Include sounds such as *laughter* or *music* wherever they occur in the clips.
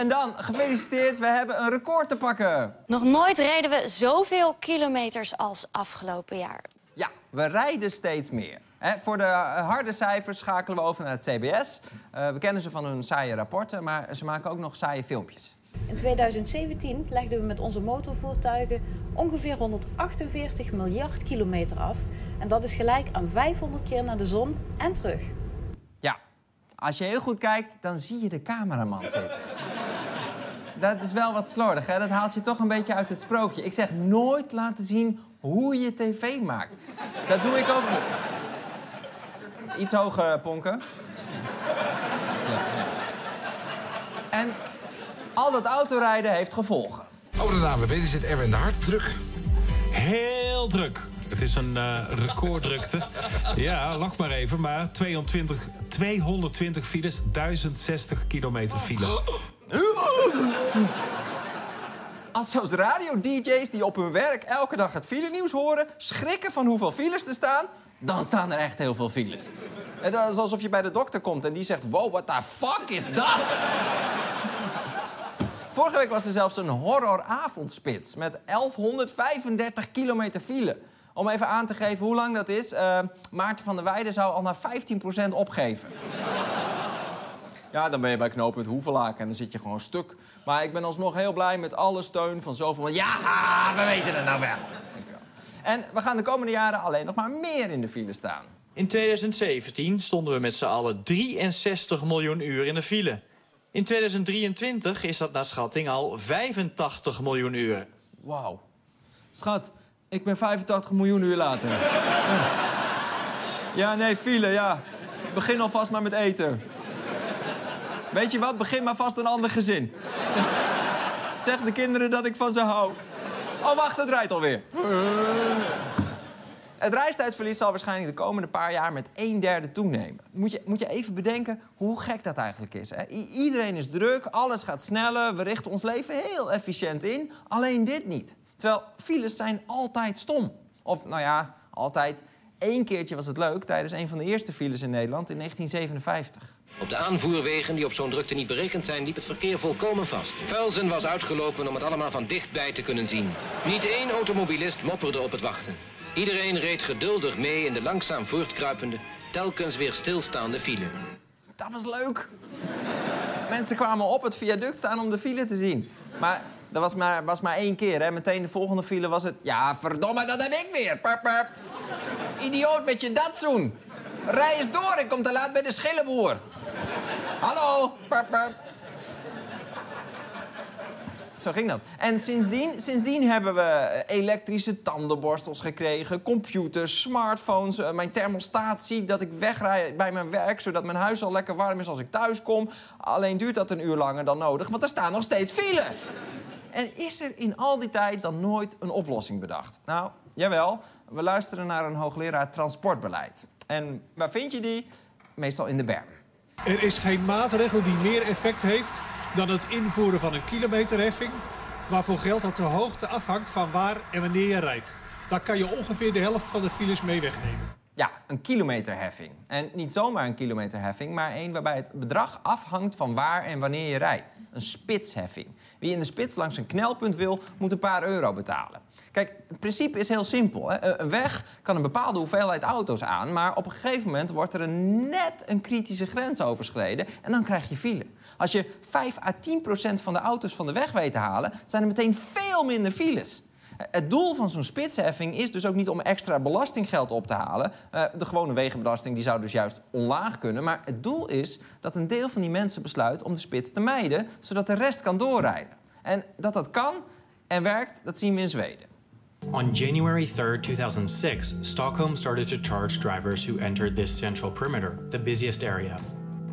En dan, gefeliciteerd, we hebben een record te pakken. Nog nooit reden we zoveel kilometers als afgelopen jaar. Ja, we rijden steeds meer. Hè, voor de harde cijfers schakelen we over naar het CBS. Eh, we kennen ze van hun saaie rapporten, maar ze maken ook nog saaie filmpjes. In 2017 legden we met onze motorvoertuigen ongeveer 148 miljard kilometer af. En dat is gelijk aan 500 keer naar de zon en terug. Ja, als je heel goed kijkt, dan zie je de cameraman zitten. Dat is wel wat slordig, hè? Dat haalt je toch een beetje uit het sprookje. Ik zeg nooit laten zien hoe je tv maakt. Dat doe ik ook niet. Iets hoger, Ponken. Ja, ja. En al dat autorijden heeft gevolgen. Over de is het Erwin de Hart druk. Heel druk. Het is een eh, recorddrukte. Ja, lach maar even, maar 220, 220 files, 1060 kilometer file. Als zelfs radio-dj's die op hun werk elke dag het filenieuws horen... schrikken van hoeveel files er staan, dan staan er echt heel veel files. En dat is alsof je bij de dokter komt en die zegt... wow, what the fuck is dat? Vorige week was er zelfs een horroravondspits met 1135 kilometer file. Om even aan te geven hoe lang dat is... eh, Maarten van der Weijden zou al naar 15% opgeven. Ja, dan ben je bij knooppunt Hoevelaak en dan zit je gewoon stuk. Maar ik ben alsnog heel blij met alle steun van zoveel... Ja, we weten het nou wel. En we gaan de komende jaren alleen nog maar meer in de file staan. In 2017 stonden we met z'n allen 63 miljoen uur in de file. In 2023 is dat naar schatting al 85 miljoen uur. Wauw. Schat, ik ben 85 miljoen uur later. Ja. Ja, nee, file, ja. Begin alvast maar met eten. Weet je wat? Begin maar vast een ander gezin. Zeg, zeg de kinderen dat ik van ze hou. Oh, wacht, het rijdt alweer. Het reistijdsverlies zal waarschijnlijk de komende paar jaar met een derde toenemen. Moet je, moet je even bedenken hoe gek dat eigenlijk is. Hè? Iedereen is druk, alles gaat sneller, we richten ons leven heel efficiënt in. Alleen dit niet. Terwijl files zijn altijd stom. Of nou ja, altijd. Eén keertje was het leuk tijdens een van de eerste files in Nederland in 1957. Op de aanvoerwegen die op zo'n drukte niet berekend zijn, liep het verkeer volkomen vast. Velzen was uitgelopen om het allemaal van dichtbij te kunnen zien. Niet één automobilist mopperde op het wachten. Iedereen reed geduldig mee in de langzaam voortkruipende, telkens weer stilstaande file. Dat was leuk. Mensen kwamen op het viaduct staan om de file te zien. Maar dat was maar, was maar één keer. Hè. Meteen de volgende file was het... Ja, verdomme, dat heb ik weer. Idioot met je datsoen. Rij eens door, ik kom te laat bij de schillenboer. Hallo. Zo ging dat. En sindsdien, sindsdien hebben we elektrische tandenborstels gekregen, computers, smartphones. Eh, Mijn thermostaat ziet dat ik wegrij bij mijn werk, zodat mijn huis al lekker warm is als ik thuis kom. Alleen duurt dat een uur langer dan nodig, want er staan nog steeds files. En is er in al die tijd dan nooit een oplossing bedacht? Nou, jawel. We luisteren naar een hoogleraar transportbeleid. En waar vind je die? Meestal in de berm. Er is geen maatregel die meer effect heeft dan het invoeren van een kilometerheffing... waarvoor geldt dat de hoogte afhangt van waar en wanneer je rijdt. Daar kan je ongeveer de helft van de files mee wegnemen. Ja, een kilometerheffing. En niet zomaar een kilometerheffing, maar een waarbij het bedrag afhangt van waar en wanneer je rijdt. Een spitsheffing. Wie in de spits langs een knelpunt wil, moet een paar euro betalen. Kijk, het principe is heel simpel. Hè. Een weg kan een bepaalde hoeveelheid auto's aan... maar op een gegeven moment wordt er een net een kritische grens overschreden... en dan krijg je file. Als je 5 à 10 procent van de auto's van de weg weet te halen... zijn er meteen veel minder files. Het doel van zo'n spitsheffing is dus ook niet om extra belastinggeld op te halen. Eh, de gewone wegenbelasting die zou dus juist onlaag kunnen. Maar het doel is dat een deel van die mensen besluit om de spits te mijden... zodat de rest kan doorrijden. En dat dat kan en werkt, dat zien we in Zweden. On January 3, 2006, Stockholm started to charge drivers who entered this central perimeter, the busiest area.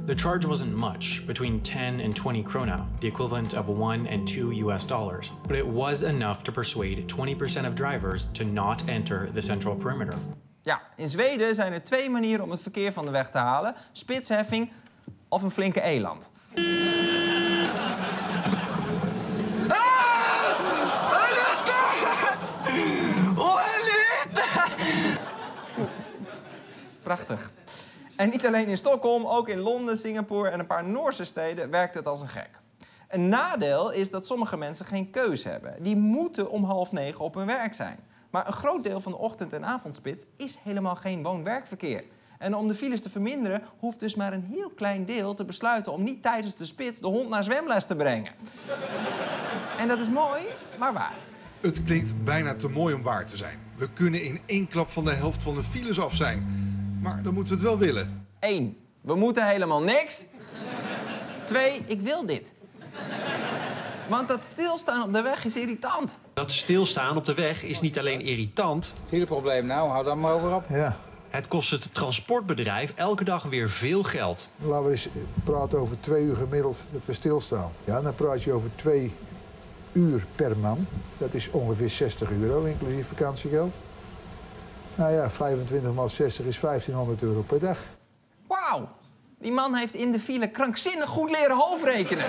The charge wasn't much, between 10 and 20 krona, the equivalent of 1 and 2 US dollars, but it was enough to persuade 20% of drivers to not enter the central perimeter. Ja, in Zweden zijn er twee manieren om het verkeer van de weg te halen. Spitsheffing of een flinke eland. Prachtig. En niet alleen in Stockholm, ook in Londen, Singapore en een paar Noorse steden werkt het als een gek. Een nadeel is dat sommige mensen geen keuze hebben. Die moeten om half negen op hun werk zijn. Maar een groot deel van de ochtend- en avondspits is helemaal geen woon-werkverkeer. En om de files te verminderen, hoeft dus maar een heel klein deel te besluiten om niet tijdens de spits de hond naar zwemles te brengen. en dat is mooi, maar waar. Het klinkt bijna te mooi om waar te zijn. We kunnen in één klap van de helft van de files af zijn. Maar dan moeten we het wel willen. Eén, we moeten helemaal niks. Twee, ik wil dit. Want dat stilstaan op de weg is irritant. Dat stilstaan op de weg is niet alleen irritant. probleem nou, hou daar maar over op. Ja, Het kost het transportbedrijf elke dag weer veel geld. laten we eens praten over twee uur gemiddeld dat we stilstaan. Ja, dan praat je over twee uur per man. Dat is ongeveer 60 euro, inclusief vakantiegeld. Nou ja, 25 maal 60 is 1500 euro per dag. Wauw, die man heeft in de file krankzinnig goed leren hoofdrekenen.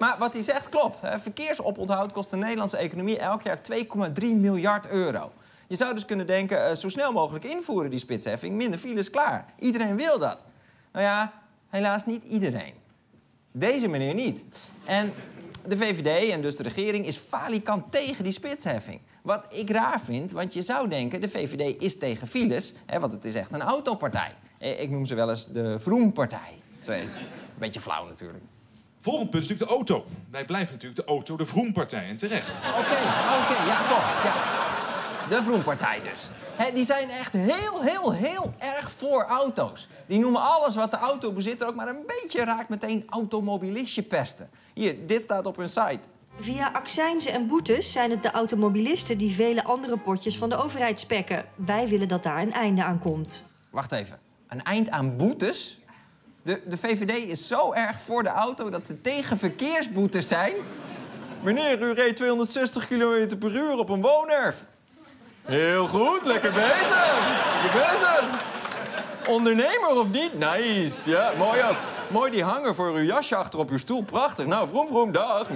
maar wat hij zegt klopt. Hè. Verkeersoponthoud kost de Nederlandse economie elk jaar 2,3 miljard euro. Je zou dus kunnen denken, eh, zo snel mogelijk invoeren die spitsheffing, minder files klaar. Iedereen wil dat. Nou ja, helaas niet iedereen. Deze meneer niet. En de VVD en dus de regering is falikant tegen die spitsheffing. Wat ik raar vind, want je zou denken... de VVD is tegen files, hè, want het is echt een autopartij. Eh, Ik noem ze wel eens de Vroempartij. Sorry, een beetje flauw natuurlijk. Volgend punt is natuurlijk de auto. Wij blijven natuurlijk de auto de Vroempartij en terecht. Oké, oké, ja, toch. Ja. De Vroempartij dus. Die zijn echt heel, heel, heel erg voor auto's. Die noemen alles wat de autobezitter ook maar een beetje raakt... meteen automobilistje pesten. Hier, dit staat op hun site. Via accijnzen en boetes zijn het de automobilisten die vele andere potjes van de overheid spekken. Wij willen dat daar een einde aan komt. Wacht even. Een eind aan boetes? De, de VVD is zo erg voor de auto dat ze tegen verkeersboetes zijn. Meneer, u reed 260 km per uur op een woonerf. Heel goed, lekker bezig. Lekker bezig. Ondernemer of niet? Nice. Ja, mooi ook. Mooi die hanger voor uw jasje achter op uw stoel. Prachtig. Nou, vroom, vroom, dag.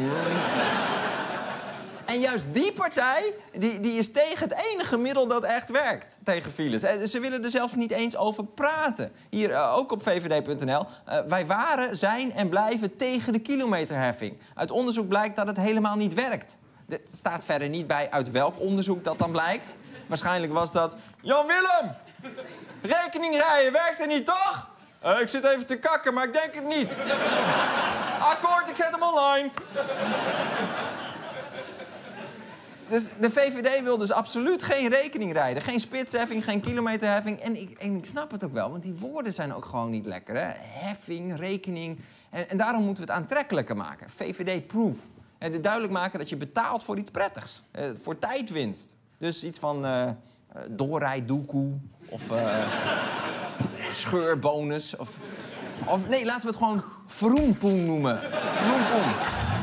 En juist die partij die, die is tegen het enige middel dat echt werkt tegen files. En ze willen er zelfs niet eens over praten. Hier eh, ook op vvd.nl. Eh, wij waren, zijn en blijven tegen de kilometerheffing. Uit onderzoek blijkt dat het helemaal niet werkt. Er staat verder niet bij uit welk onderzoek dat dan blijkt. Waarschijnlijk was dat... Jan Willem! Rekening rijden werkt er niet, toch? Eh, ik zit even te kakken, maar ik denk het niet. Akkoord, ik zet hem online. Dus de VVD wil dus absoluut geen rekening rijden. Geen spitsheffing, geen kilometerheffing. En ik, ik snap het ook wel, want die woorden zijn ook gewoon niet lekker. Hè? Heffing, rekening. En, en daarom moeten we het aantrekkelijker maken. VVD-proof. En de duidelijk maken dat je betaalt voor iets prettigs. Eh, voor tijdwinst. Dus iets van doorrijdoekoe of scheurbonus. Of, of nee, laten we het gewoon vroempoen noemen. Vroempoen.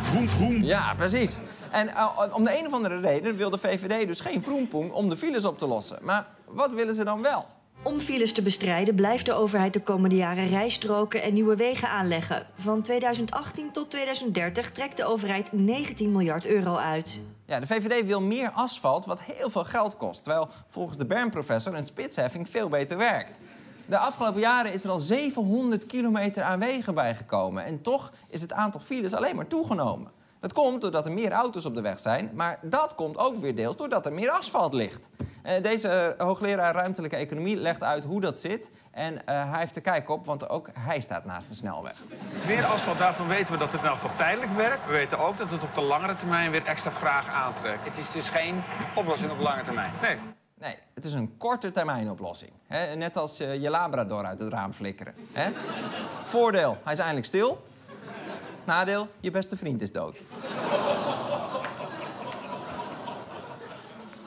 Vroem, vroem. Ja, precies. En eh, om de een of andere reden wil de VVD dus geen vroempoen om de files op te lossen. Maar wat willen ze dan wel? Om files te bestrijden blijft de overheid de komende jaren rijstroken en nieuwe wegen aanleggen. Van 2018 tot 2030 trekt de overheid 19 miljard euro uit. Ja, de VVD wil meer asfalt, wat heel veel geld kost. Terwijl volgens de Bern-professor een spitsheffing veel beter werkt. De afgelopen jaren is er al 700 kilometer aan wegen bijgekomen. En toch is het aantal files alleen maar toegenomen. Dat komt doordat er meer auto's op de weg zijn, maar dat komt ook weer deels doordat er meer asfalt ligt. Eh, deze eh, hoogleraar ruimtelijke economie legt uit hoe dat zit. En eh, hij heeft er kijk op, want ook hij staat naast een snelweg. Meer asfalt, daarvan weten we dat het elk geval tijdelijk werkt. We weten ook dat het op de langere termijn weer extra vraag aantrekt. Het is dus geen oplossing op lange termijn. Nee. Nee, het is een korte termijn oplossing. Net als eh, je Labrador uit het raam flikkeren. Voordeel, hij is eindelijk stil. Nadeel, je beste vriend is dood.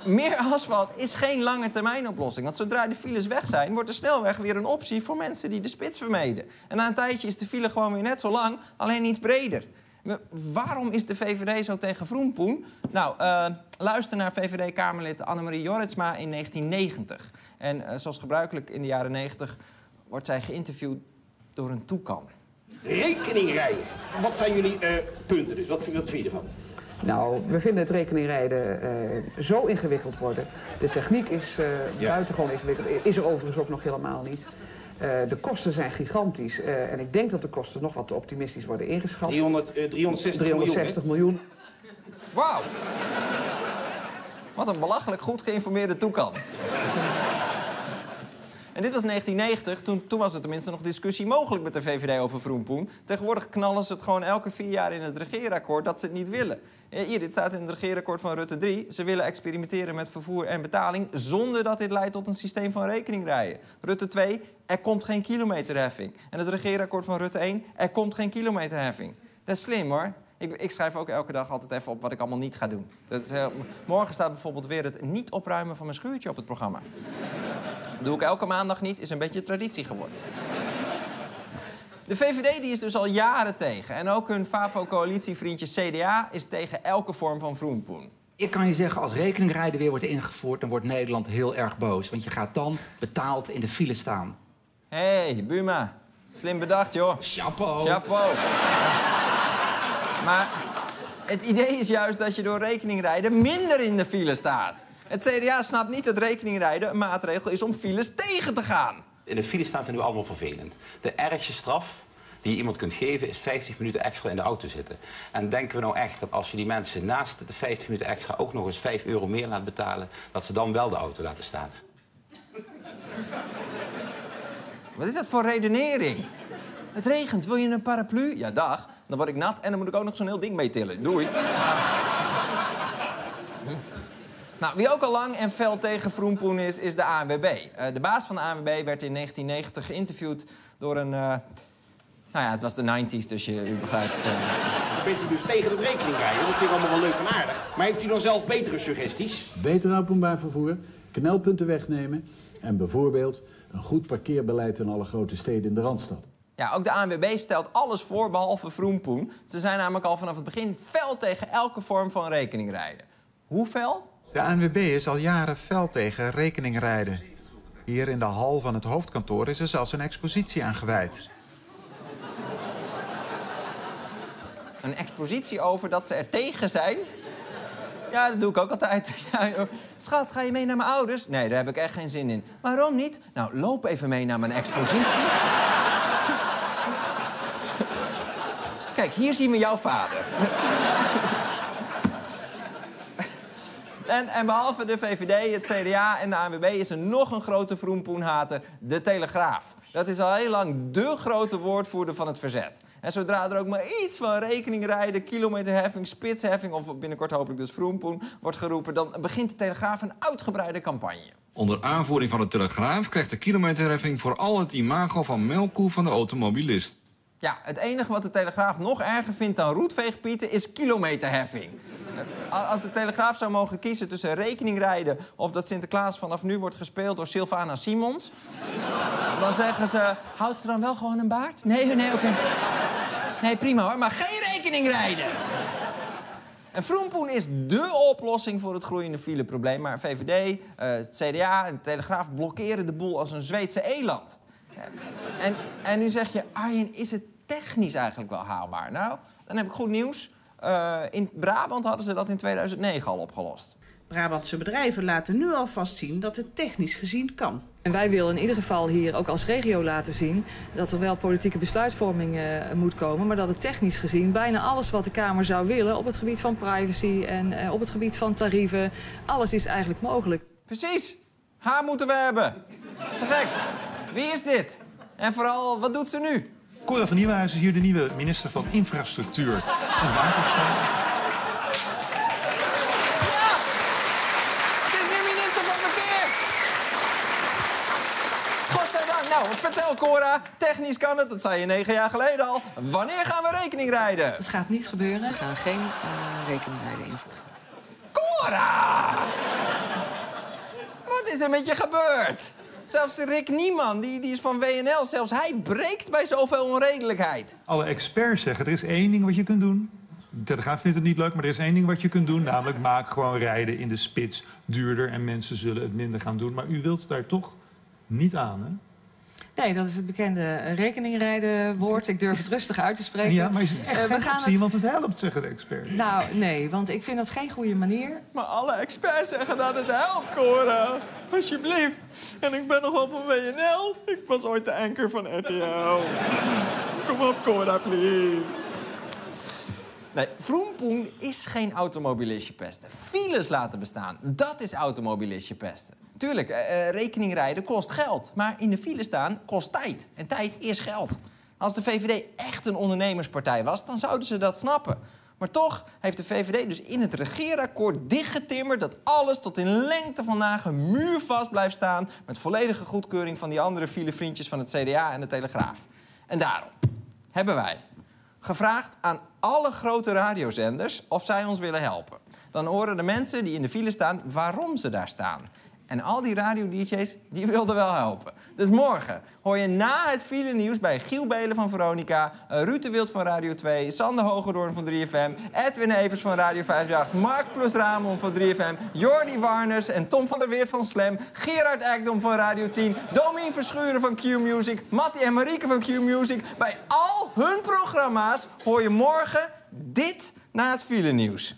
Meer asfalt is geen lange termijn oplossing. Want zodra de files weg zijn, wordt de snelweg weer een optie voor mensen die de spits vermeden. En na een tijdje is de file gewoon weer net zo lang, alleen iets breder. Waarom is de VVD zo tegen Vroempoen? Nou, eh, luister naar VVD-Kamerlid Annemarie Jorritsma in 1990. En eh, zoals gebruikelijk in de jaren 90 wordt zij geïnterviewd door een toekan. Rekening rijden. Wat zijn jullie eh, punten dus? Wat, wat vind je ervan? Nou, we vinden het rekeningrijden eh, zo ingewikkeld worden. De techniek is eh buitengewoon ingewikkeld. Is er overigens ook nog helemaal niet. Eh, de kosten zijn gigantisch. eh, en ik denk dat de kosten nog wat te optimistisch worden ingeschat. 300, eh, 360 360 miljoen. Wauw. Wat een belachelijk goed geïnformeerde toekan. En dit was 1990, toen, toen was er tenminste nog discussie mogelijk met de VVD over Vroenpoen. Tegenwoordig knallen ze het gewoon elke vier jaar in het regeerakkoord dat ze het niet willen. Eh, Hier, dit staat in het regeerakkoord van Rutte 3. Ze willen experimenteren met vervoer en betaling zonder dat dit leidt tot een systeem van rekeningrijden. Rutte 2, er komt geen kilometerheffing. En het regeerakkoord van Rutte 1, er komt geen kilometerheffing. Dat is slim hoor. Ik, ik schrijf ook elke dag altijd even op wat ik allemaal niet ga doen. Dat is, heel- morgen staat bijvoorbeeld weer het niet opruimen van mijn schuurtje op het programma. *laughs* Dat doe ik elke maandag niet, is een beetje traditie geworden. De VVD die is dus al jaren tegen. En ook hun FAVO-coalitievriendje CDA is tegen elke vorm van vroenpoen. Ik kan je zeggen, als rekeningrijden weer wordt ingevoerd... dan wordt Nederland heel erg boos. Want je gaat dan betaald in de file staan. Hé, hey, Buma. Slim bedacht, joh. Chapeau. Chapeau. Maar het idee is juist dat je door rekeningrijden minder in de file staat. Het CDA snapt niet dat rekeningrijden een maatregel is om files tegen te gaan. In de file staan vinden we allemaal vervelend. De ergste straf die je iemand kunt geven is 50 minuten extra in de auto zitten. En denken we nou echt dat als je die mensen naast de 50 minuten extra ook nog eens 5 euro meer laat betalen, dat ze dan wel de auto laten staan? Wat is dat voor redenering? Het regent, wil je een paraplu? Ja, dag. Dan word ik nat en dan moet ik ook nog zo'n heel ding meetillen. Doei. Nou, wie ook al lang en fel tegen Vroenpoen is, is de ANWB. Eh, de baas van de ANWB werd in 1990 geïnterviewd door een... eh, nou ja, het was de 90s, dus je, u begrijpt... eh. Dan bent u dus tegen het rekeningrijden. Dat vind ik allemaal wel leuk en aardig. Maar heeft u dan zelf betere suggesties? Beter openbaar vervoer, knelpunten wegnemen en bijvoorbeeld een goed parkeerbeleid in alle grote steden in de Randstad. Ja, ook de ANWB stelt alles voor behalve Vroenpoen. Ze zijn namelijk al vanaf het begin fel tegen elke vorm van rekeningrijden. Hoe fel? De ANWB is al jaren fel tegen rekeningrijden. Hier in de hal van het hoofdkantoor is er zelfs een expositie aan gewijd. Een expositie over dat ze er tegen zijn? Ja, dat doe ik ook altijd. *laughs* Ja. Schat, ga je mee naar mijn ouders? Nee, daar heb ik echt geen zin in. Waarom niet? Nou, loop even mee naar mijn expositie. *laughs* Kijk, hier zien we jouw vader. En, behalve de VVD, het CDA en de ANWB is er nog een grote vroempoenhater, de Telegraaf. Dat is al heel lang dé grote woordvoerder van het verzet. En zodra er ook maar iets van rekeningrijden, kilometerheffing, spitsheffing... of binnenkort hopelijk dus vroempoen wordt geroepen... dan begint de Telegraaf een uitgebreide campagne. Onder aanvoering van de Telegraaf krijgt de kilometerheffing vooral het imago van melkkoe van de automobilist. Ja, het enige wat de Telegraaf nog erger vindt dan roetveegpieten is kilometerheffing. Eh, Als de Telegraaf zou mogen kiezen tussen rekeningrijden... of dat Sinterklaas vanaf nu wordt gespeeld door Sylvana Simons... dan zeggen ze, houdt ze dan wel gewoon een baard? Nee, nee, oké. Nee, prima hoor, maar geen rekeningrijden! En Vroempoen is dé oplossing voor het groeiende fileprobleem. Maar VVD, eh, het CDA en de Telegraaf blokkeren de boel als een Zweedse eland. En, en nu zeg je, Arjen, is het technisch eigenlijk wel haalbaar? Nou, dan heb ik goed nieuws. Eh, in Brabant hadden ze dat in 2009 al opgelost. Brabantse bedrijven laten nu alvast zien dat het technisch gezien kan. En wij willen in ieder geval hier ook als regio laten zien dat er wel politieke besluitvorming eh, moet komen, maar dat het technisch gezien bijna alles wat de Kamer zou willen op het gebied van privacy en eh, op het gebied van tarieven, alles is eigenlijk mogelijk. Precies, haar moeten we hebben. Is te gek? Wie is dit? En vooral, wat doet ze nu? Cora van Nieuwenhuizen is hier de nieuwe minister van Infrastructuur en Waterstaat. Ze is nu minister van Verkeer! Godzijdank. Nou, vertel Cora, technisch kan het, dat zei je negen jaar geleden al. Wanneer gaan we rekening rijden? Het gaat niet gebeuren. We gaan geen uh, rekeningrijden invoeren. Cora! Wat is er met je gebeurd? Zelfs Rick Nieman, die, die is van WNL, zelfs hij breekt bij zoveel onredelijkheid. Alle experts zeggen, er is één ding wat je kunt doen. De Telegraaf vindt het niet leuk, maar er is één ding wat je kunt doen. Namelijk, maak gewoon rijden in de spits duurder en mensen zullen het minder gaan doen. Maar u wilt daar toch niet aan, hè? Nee, dat is het bekende rekeningrijden woord. Ik durf het rustig uit te spreken. Ja, maar is het echt Eh, geen optie, want het helpt, zeggen de experts. Nou, nee, want ik vind dat geen goede manier. Maar alle experts zeggen dat het helpt, Cora. Alsjeblieft. En ik ben nog wel van WNL. Ik was ooit de anker van RTL. Kom op, Cora, please. Nee, vroempoen is geen automobilistje pesten. Files laten bestaan, dat is automobilistje pesten. Tuurlijk, eh, eh, rekening rijden kost geld. Maar in de file staan kost tijd. En tijd is geld. Als de VVD echt een ondernemerspartij was, dan zouden ze dat snappen. Maar toch heeft de VVD dus in het regeerakkoord dichtgetimmerd... dat alles tot in lengte van dagen muurvast blijft staan... met volledige goedkeuring van die andere filevriendjes van het CDA en de Telegraaf. En daarom hebben wij gevraagd aan alle grote radiozenders of zij ons willen helpen. Dan horen de mensen die in de file staan waarom ze daar staan. En al die radio-dj's, die wilden wel helpen. Dus morgen hoor je na het file nieuws bij Giel Belen van Veronica... Ruud de Wild van Radio 2, Sander Hogedoorn van 3FM... Edwin Evers van Radio 58, Mark plus Ramon van 3FM... Jordi Warners en Tom van der Weert van Slam... Gerard Ekdom van Radio 10, Domien Verschuren van Q-Music... Mattie en Marieke van Q-Music. Bij al hun programma's hoor je morgen dit na het file nieuws.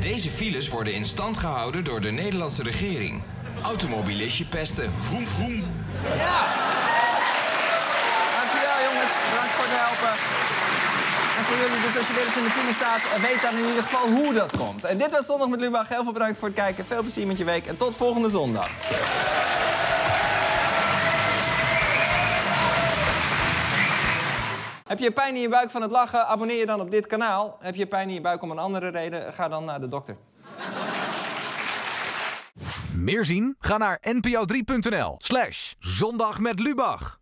Deze files worden in stand gehouden door de Nederlandse regering. Automobilistje pesten. Vroom, vroom. Ja! Dankjewel jongens, bedankt voor het helpen. En voor jullie, dus als je weer eens in de file staat, eh, weet dan in ieder geval hoe dat komt. En dit was Zondag met Lubach. Heel veel bedankt voor het kijken. Veel plezier met je week en tot volgende zondag. Heb je pijn in je buik van het lachen? Abonneer je dan op dit kanaal. Heb je pijn in je buik om een andere reden? Ga dan naar de dokter. Meer zien? Ga naar npo3.nl slash zondag met Lubach.